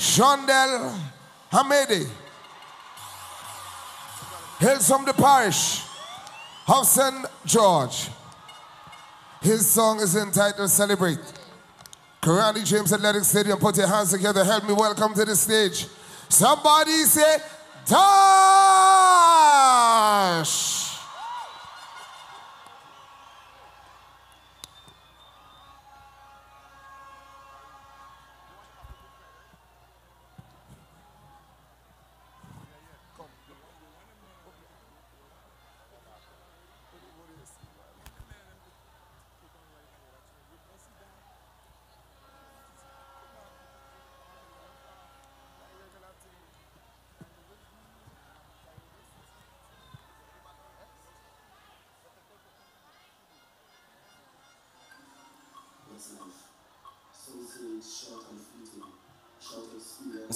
Shondell Hamedi. Hails from the parish of St. George. His song is entitled Celebrate. Kirani James Athletic Stadium, put your hands together. Help me welcome to the stage. Somebody say, Dash!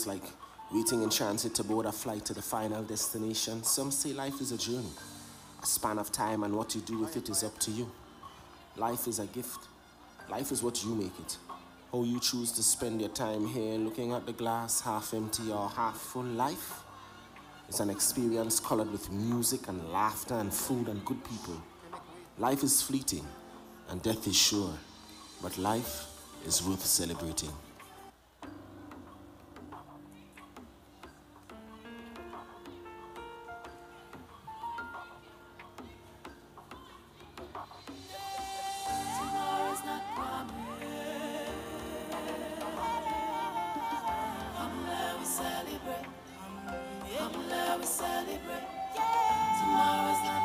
Like waiting in transit to board a flight to the final destination. Some say life is a journey, a span of time, and what you do with it is up to you. Life is a gift. Life is what you make it. How you choose to spend your time here looking at the glass half empty or half full. Life is an experience colored with music and laughter and food and good people. Life is fleeting and death is sure, but life is worth celebrating. celebrate. Tomorrow's not.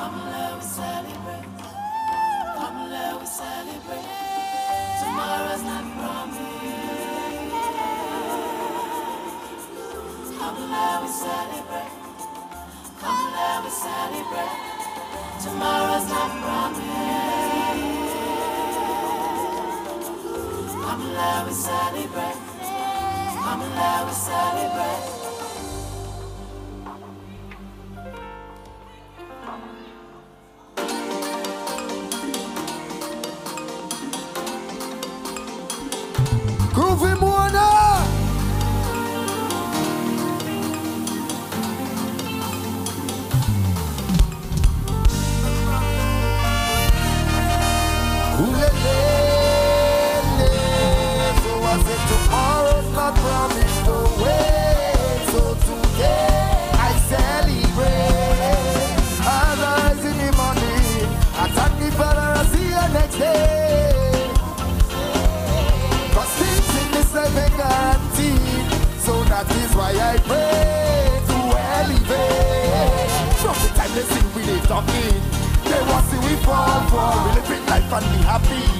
Come, let we celebrate. Come, let celebrate. Tomorrow's not promised. Come, let celebrate. Come, let celebrate. Tomorrow. Thank mm you. why I pray to elevate. From the time they sing we they talking, they want to see we fall for. We live in life and be happy.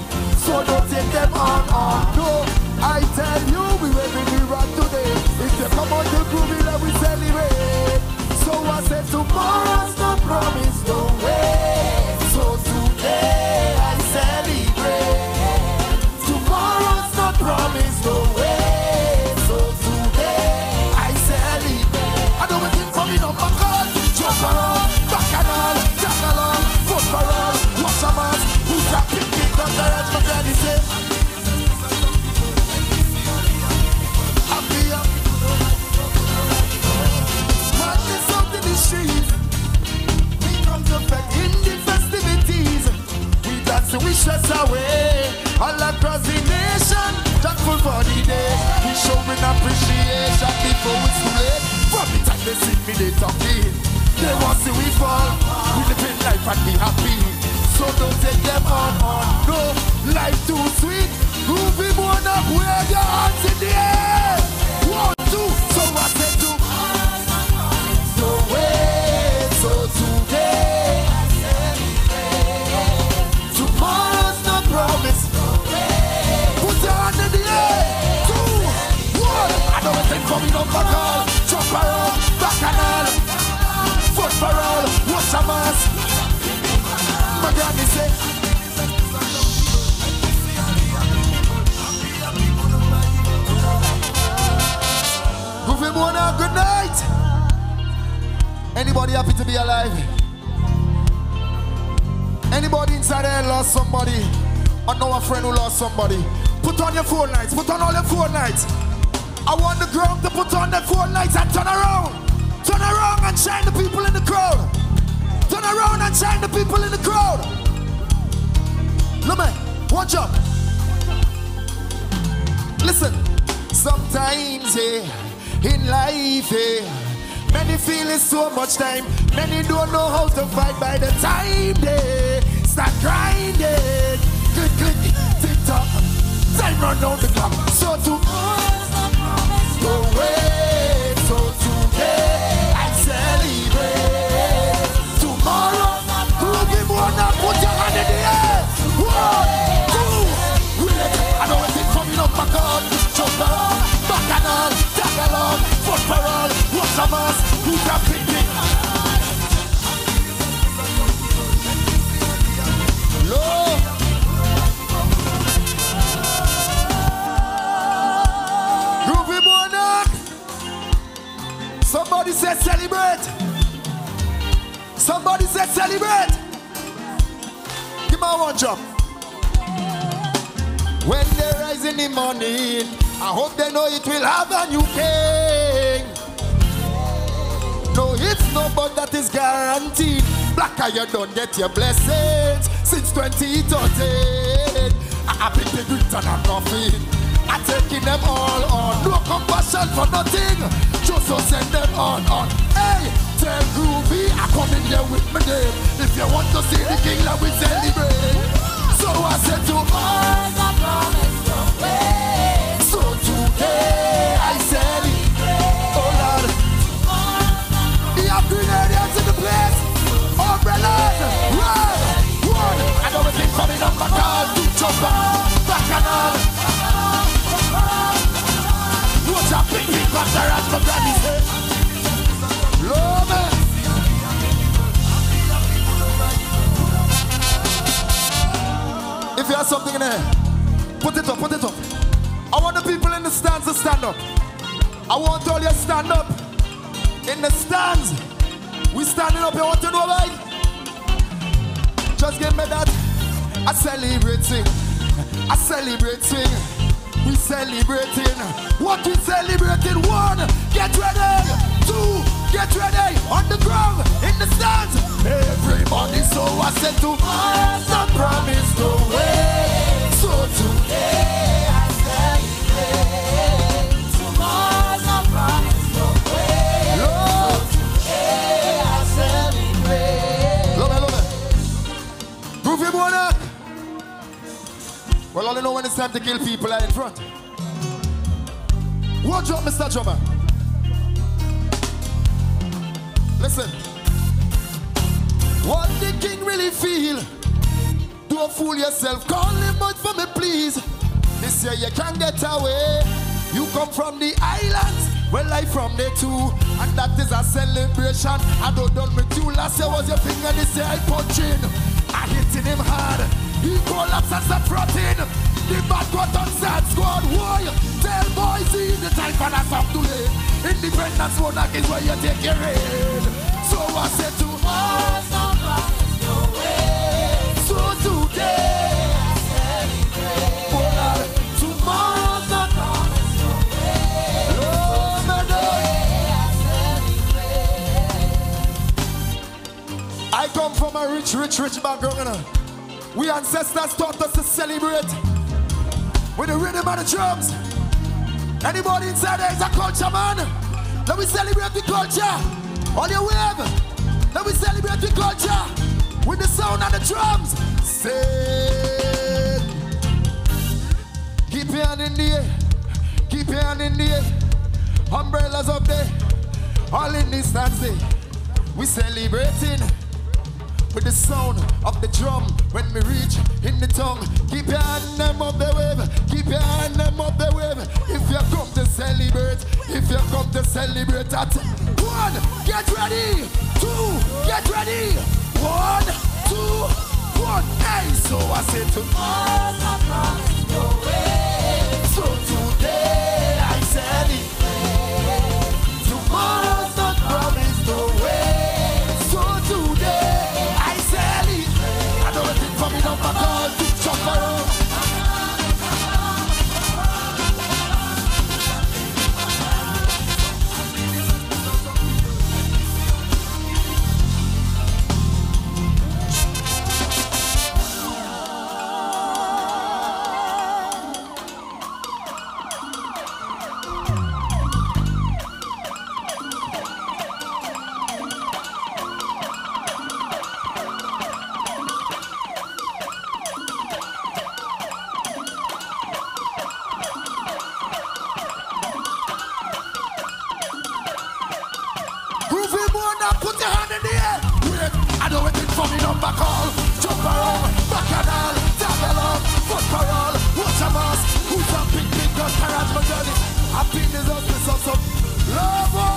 to wish us away. All across the nation, thankful for the day. We show showing appreciation before it's too late. From the time they see me, they talking. They want to see we fall. We live in life and be happy. So don't take them on, on. No, life too sweet. Who be born up? wave your hands in the air? Know a friend who lost somebody. Put on your phone lights, put on all your phone lights. I want the ground to put on their phone lights and turn around. Turn around and shine the people in the crowd. Turn around and shine the people in the crowd. Look man, watch up. Listen, sometimes yeah, in life yeah, many feel it's so much time. Many don't know how to fight by the time they start grinding. Click, click, tick tock. Time run down the clock. So to Somebody said celebrate. Give me one jump. When they rise in the morning, I hope they know it will have a new king. No, it's no but that is guaranteed. Black you don't get your blessings since 2013. I have been the grit and I'm nothing. I'm taking them all on. No compassion for nothing. Just to send them on, on. Hey, tell Groovy, I come in here with my name. If you want to see the king, let we celebrate. So I said to all the promise to wait. So today I celebrate. Oh Lord. The Grenadians in the place. Umbrellas. Run. Know we keep coming up my car. To jump on. Bacchanal. Watch out, big, big conquerors from Granny's head. If you have something in there, put it up, put it up. I want the people in the stands to stand up. I want all you stand up. In the stands. We standing up, you want to know why? Just give me that. I celebrate sing. I celebrate sing. We celebrating. What we celebrating? One, get ready. Two, get ready. On the ground, in the stands. Everybody, so I said to Groovy Monarch. Well, all you know when it's time to kill people are in front. Watch out, Mr. Drummer. Listen. What the king really feel? Don't fool yourself. Call him out for me, please. This year you can't get away. You come from the islands. Well, I from there too. And that is a celebration. I don't done with you. Last year was your finger. This year I punching. I hitting him hard. He collapse and start rotting. The bad got on sad squad. Why? Tell boys see the time for that song today. Independence monarch is where you take your head. So I said to So rich background. You know. We ancestors taught us to celebrate with the rhythm and the drums. Anybody inside there is a culture man? Let me celebrate the culture. On your wave. Let me celebrate the culture with the sound and the drums. Sing. Keep your hand in the air. Keep your hand in the air. Umbrellas up there. All in the stands. We celebrating with the sound of the drum when we reach in the tongue. Keep your hand them up the wave, keep your hand them up the wave. If you come to celebrate, if you come to celebrate at one, get ready, two, get ready, one, two, one. Hey, so I say to So Put your hand in the air. Wait, I know it for me number call. Jump around, back and all, double up, foot parole. Watch a mask, who's a big, big, gun, parrot, my. I've this up, this some love. Oh.